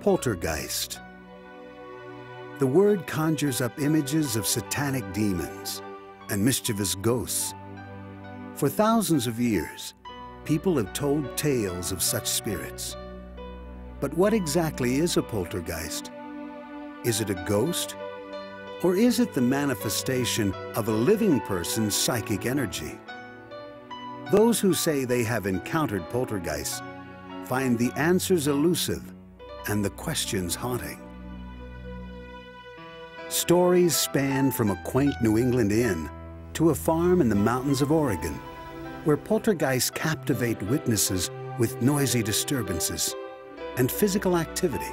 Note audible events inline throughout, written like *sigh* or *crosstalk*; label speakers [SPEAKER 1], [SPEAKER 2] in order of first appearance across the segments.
[SPEAKER 1] Poltergeist. The word conjures up images of satanic demons and mischievous ghosts. For thousands of years, people have told tales of such spirits. But what exactly is a poltergeist? Is it a ghost? Or is it the manifestation of a living person's psychic energy? Those who say they have encountered poltergeists find the answers elusive and the questions haunting. Stories span from a quaint New England inn to a farm in the mountains of Oregon, where poltergeists captivate witnesses with noisy disturbances and physical activity.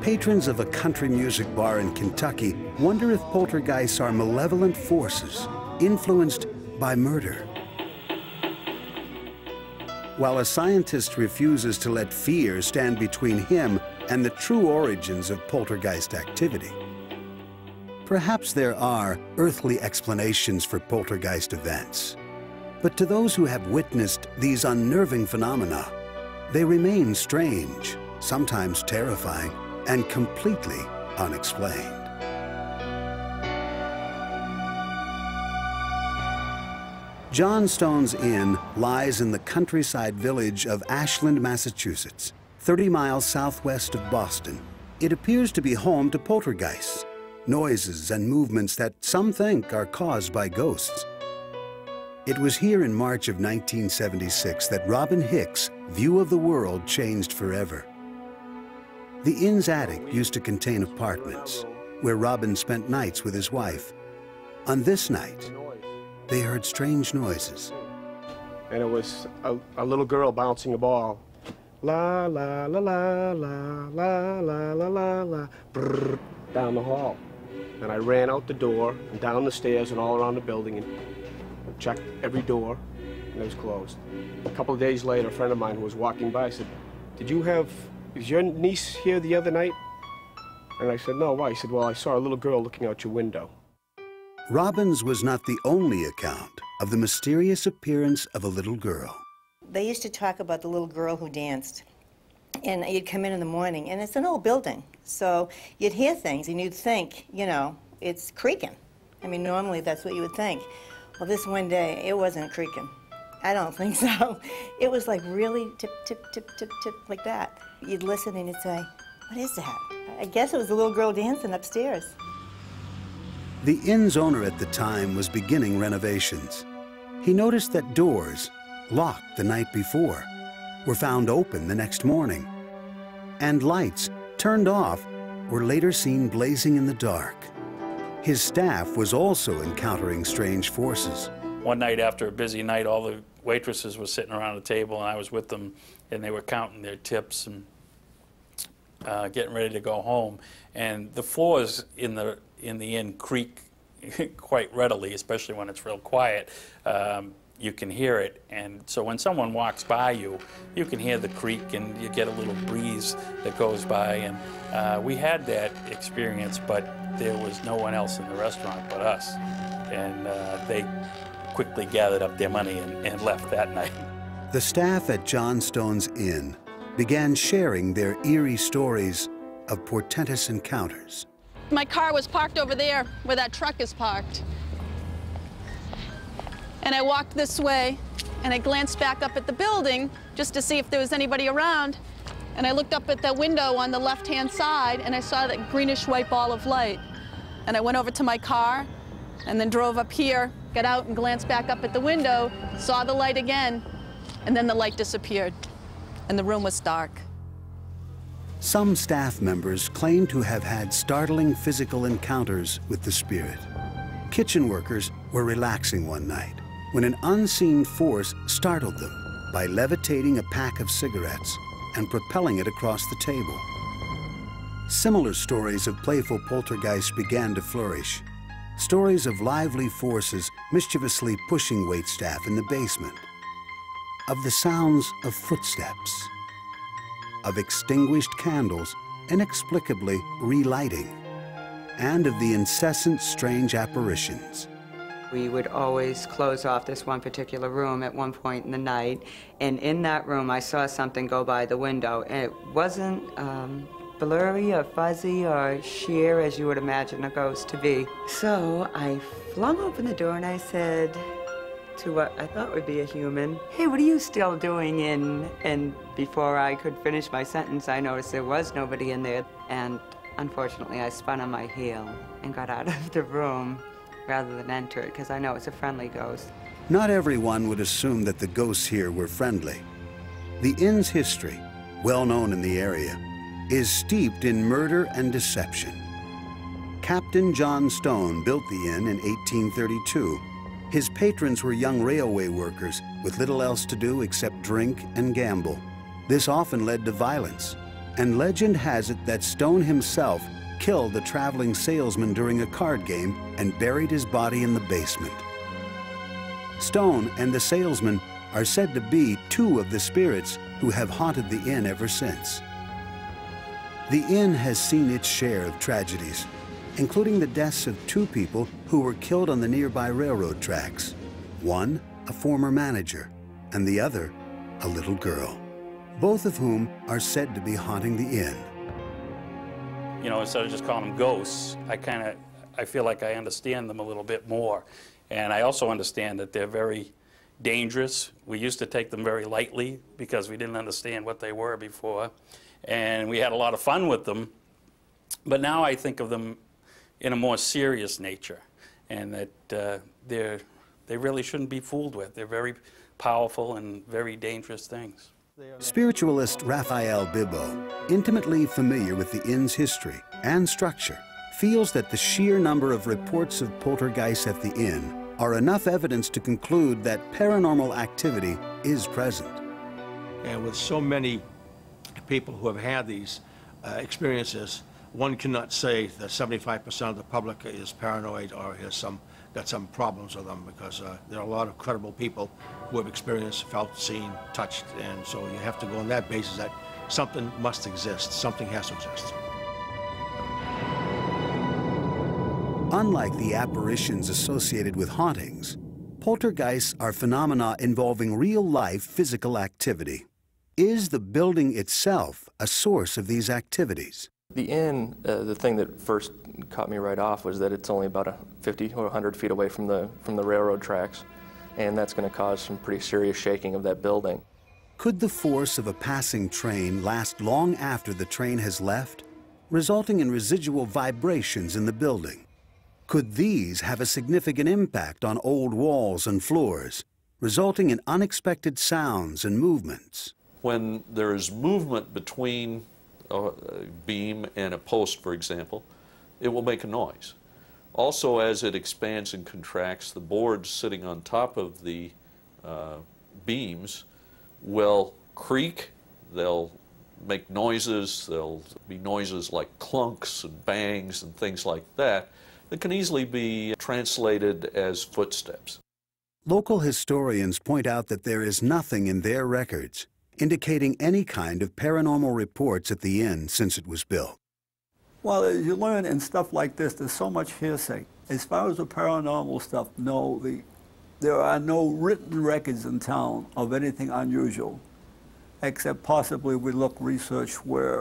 [SPEAKER 1] Patrons of a country music bar in Kentucky wonder if poltergeists are malevolent forces influenced by murder. While a scientist refuses to let fear stand between him and the true origins of poltergeist activity. Perhaps there are earthly explanations for poltergeist events. But to those who have witnessed these unnerving phenomena, they remain strange, sometimes terrifying, and completely unexplained. John Stone's Inn lies in the countryside village of Ashland, Massachusetts, 30 miles southwest of Boston. It appears to be home to poltergeists, noises and movements that some think are caused by ghosts. It was here in March of 1976 that Robin Hicks' view of the world changed forever. The inn's attic used to contain apartments, where Robin spent nights with his wife. On this night, they heard strange noises.
[SPEAKER 2] And it was a, a little girl bouncing a ball. La la la la la la la la la la down the hall. And I ran out the door and down the stairs and all around the building and checked every door and it was closed. A couple of days later, a friend of mine who was walking by said, Did you have, is your niece here the other night? And I said, No, why? He said, Well, I saw a little girl looking out your window.
[SPEAKER 1] Robin's was not the only account of the mysterious appearance of a little girl.
[SPEAKER 3] They used to talk about the little girl who danced. And you'd come in in the morning, and it's an old building. So you'd hear things, and you'd think, you know, it's creaking. I mean, normally that's what you would think. Well, this one day, it wasn't creaking. I don't think so. *laughs* It was like really tip, tip, tip, tip, tip, like that. You'd listen and you'd say, what is that? I guess it was a little girl dancing upstairs.
[SPEAKER 1] The inn's owner at the time was beginning renovations. He noticed that doors, locked the night before, were found open the next morning. And lights, turned off, were later seen blazing in the dark. His staff was also encountering strange forces.
[SPEAKER 4] One night after a busy night, all the waitresses were sitting around a table, and I was with them, and they were counting their tips and uh, getting ready to go home. And the floors in the in the inn creak *laughs* quite readily, especially when it's real quiet. Um, you can hear it, and so when someone walks by you, you can hear the creak, and you get a little breeze that goes by. And uh, we had that experience, but there was no one else in the restaurant but us, and uh, they quickly gathered up their money and, and left that *laughs* night.
[SPEAKER 1] The staff at John Stone's Inn began sharing their eerie stories of portentous encounters.
[SPEAKER 5] My car was parked over there where that truck is parked. And I walked this way and I glanced back up at the building just to see if there was anybody around. And I looked up at the window on the left-hand side and I saw that greenish white ball of light. And I went over to my car and then drove up here, got out and glanced back up at the window, saw the light again, and then the light disappeared and the room was dark.
[SPEAKER 1] Some staff members claim to have had startling physical encounters with the spirit. Kitchen workers were relaxing one night when an unseen force startled them by levitating a pack of cigarettes and propelling it across the table. Similar stories of playful poltergeists began to flourish. Stories of lively forces mischievously pushing waitstaff in the basement. Of the sounds of footsteps of extinguished candles inexplicably relighting, and of the incessant strange apparitions.
[SPEAKER 6] We would always close off this one particular room at one point in the night, and in that room I saw something go by the window, and it wasn't um, blurry or fuzzy or sheer as you would imagine a ghost to be. So I flung open the door and I said to what I thought would be a human, Hey, what are you still doing in? And before I could finish my sentence, I noticed there was nobody in there, and unfortunately I spun on my heel and got out of the room rather than enter it because I know it's a friendly ghost.
[SPEAKER 1] Not everyone would assume that the ghosts here were friendly. The inn's history, well known in the area, is steeped in murder and deception. Captain John Stone built the inn in 1832. His patrons were young railway workers with little else to do except drink and gamble. This often led to violence, and legend has it that Stone himself killed the traveling salesman during a card game and buried his body in the basement. Stone and the salesman are said to be two of the spirits who have haunted the inn ever since. The inn has seen its share of tragedies, including the deaths of two people who were killed on the nearby railroad tracks. One, a former manager, and the other, a little girl, both of whom are said to be haunting the inn.
[SPEAKER 4] You know, instead of just calling them ghosts, I kind of, I feel like I understand them a little bit more. And I also understand that they're very dangerous. We used to take them very lightly because we didn't understand what they were before. And we had a lot of fun with them. But now I think of them in a more serious nature and that uh, they're, they really shouldn't be fooled with. They're very powerful and very dangerous things.
[SPEAKER 1] Spiritualist Raphael Bibbo, intimately familiar with the inn's history and structure, feels that the sheer number of reports of poltergeists at the inn are enough evidence to conclude that paranormal activity is present.
[SPEAKER 7] And with so many people who have had these uh, experiences, one cannot say that 75% of the public is paranoid or has some got some problems with them because uh, there are a lot of credible people who have experienced, felt, seen, touched, and so you have to go on that basis that something must exist, something has to exist.
[SPEAKER 1] Unlike the apparitions associated with hauntings, poltergeists are phenomena involving real-life physical activity. Is the building itself a source of these activities?
[SPEAKER 8] The inn, uh, the thing that first caught me right off was that it's only about a 50 or 100 feet away from the, from the railroad tracks, and that's going to cause some pretty serious shaking of that building.
[SPEAKER 1] Could the force of a passing train last long after the train has left, resulting in residual vibrations in the building? Could these have a significant impact on old walls and floors, resulting in unexpected sounds and movements?
[SPEAKER 9] When there is movement between a beam and a post, for example, it will make a noise. Also, as it expands and contracts, the boards sitting on top of the uh, beams will creak, they'll make noises, there'll be noises like clunks and bangs and things like that that can easily be translated as footsteps.
[SPEAKER 1] Local historians point out that there is nothing in their records indicating any kind of paranormal reports at the inn since it was built.
[SPEAKER 10] Well, as you learn in stuff like this, there's so much hearsay. As far as the paranormal stuff, no, the, there are no written records in town of anything unusual, except possibly we look research where